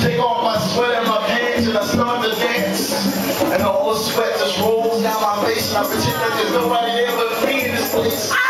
take off my sweater and my pants and I start to dance. And all the sweat just rolls face and I pretend that there's nobody there but me in this place. Oh!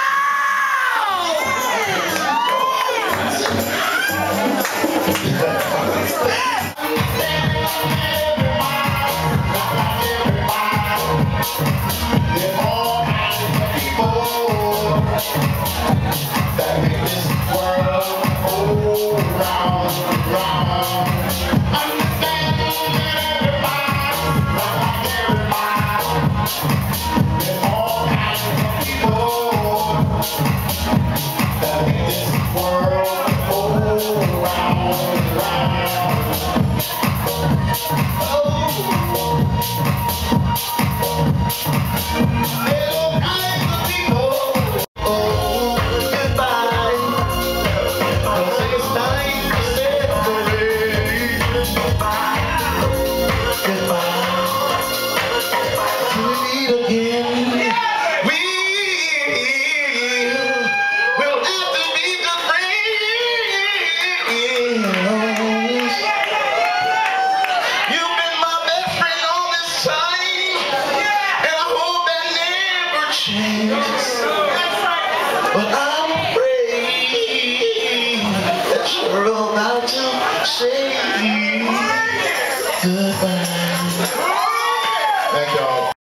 But you're about to say goodbye.